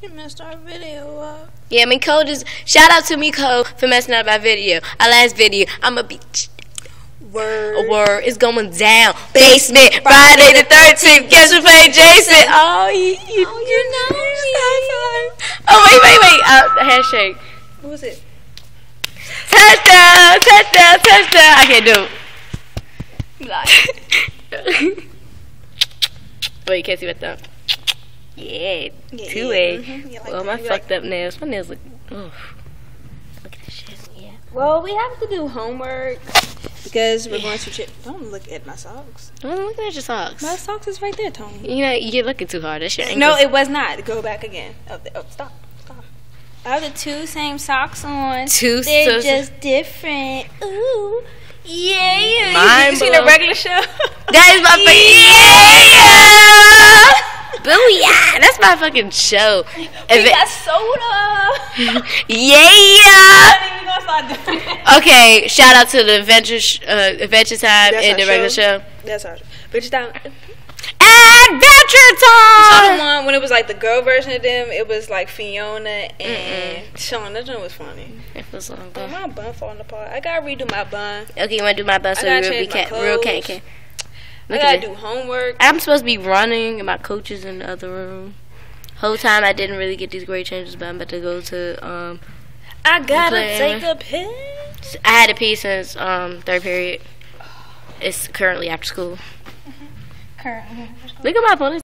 She messed our video up. Yeah, Miko just shout out to Miko for messing up our video. Our last video. I'm a bitch. Word. A word is going down. Basement Friday the 13th. Guess who played Jason? Oh, you, you, Oh, you know me. Oh wait, wait, wait. Uh, handshake. What was it? Touchdown! Touchdown! Touchdown! I can't do it. wait, you can't see my thumb. Yeah, Yeah, two yeah, A. mhm, yeah, like well, that. my You fucked like- up nails. My nails look. Oh, look at this shit. Yeah. Well, we have to do homework because we're going to. Ch- Don't look at my socks. I'm looking at your socks. My socks is right there, Tony. You know, you're looking too hard. That's your ankles. No, it was not. Go back again. Oh, oh stop. Stop. I have the two same socks on. Two They're so- just different. Ooh. Yeah, yeah. Mind you seen the blown. regular show? That is my favorite. yeah. Booyah! That's my fucking show. we If it- got soda. yeah. I'm even gonna start doing that. Okay, shout out to the Adventure sh- uh, Adventure Time That's and our the regular show. show. That's our. But just down. Adventure Saw the Time. one when it was like the girl version of them. It was like Fiona and Sean. That one was funny. It was long Oh, my bun falling apart. I gotta redo my bun. Okay, you wanna do my bun I so gotta real, we can't, real can't, clothes. can't. I gotta do homework. I'm supposed to be running, and my coach is in the other room. Whole time I didn't really get these great changes, but I'm about to go to. Um, I gotta take a piss. I had to pee since um third period. It's currently after school. Currently. Look at my ponytail.